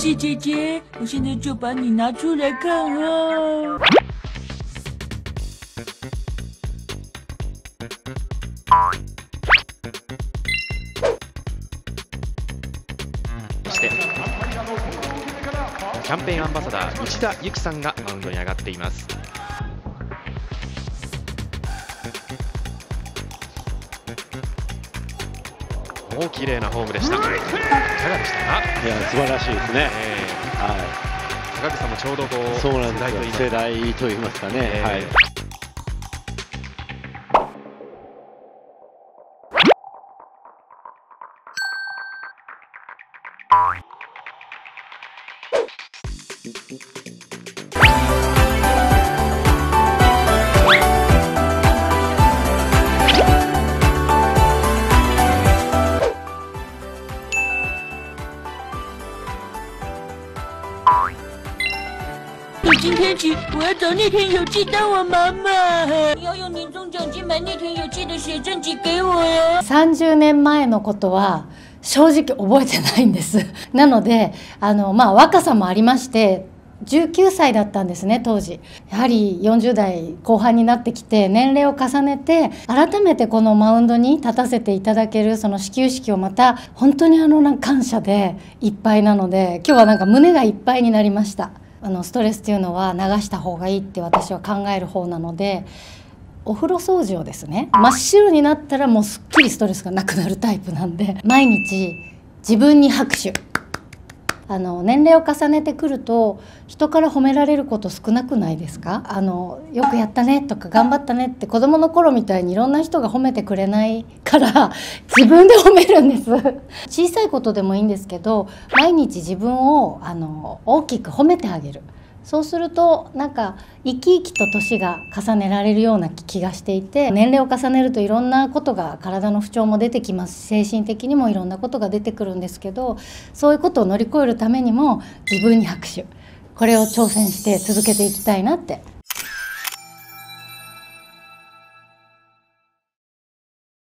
气姐姐，我现在就把你拿出来看啊。そしてキャンペーンアンバサダー内田有紀さんがマウンドに上がっていますお綺麗なフォームでしたいかがでしたか、いや素晴らしいですね。えはー、高木さんもちょうどこうい。そうなん世です。世代と言いますかね。えーはい。从今天起，我要找那天有纪当我妈妈。你要用年终奖金买那天有纪的写真集给我哟。三十年前のことは正直覚えてないんですなのであのまあ若さもありまして19歳だったんですね当時。やはり40代後半になってきて年齢を重ねて改めてこのマウンドに立たせていただけるその始球式をまた本当にあのなんか感謝でいっぱいなので今日はなんか胸がいっぱいになりました。あのストレスっていうのは流した方がいいって私は考える方なのでお風呂掃除をですね真っ白になったらもうすっきりストレスがなくなるタイプなんで毎日自分に拍手。あの年齢を重ねてくると人から褒められること少なくないですか？あのよくやったねとか頑張ったねって子供の頃みたいにいろんな人が褒めてくれないから 自分で褒めるんです。小さいことでもいいんですけど毎日自分をあの大きく褒めてあげる。そうするとなんか生き生きと年が重ねられるような気がしていて年齢を重ねるといろんなことが体の不調も出てきます精神的にもいろんなことが出てくるんですけどそういうことを乗り越えるためにも自分に拍手。これを挑戦して続けていきたいなって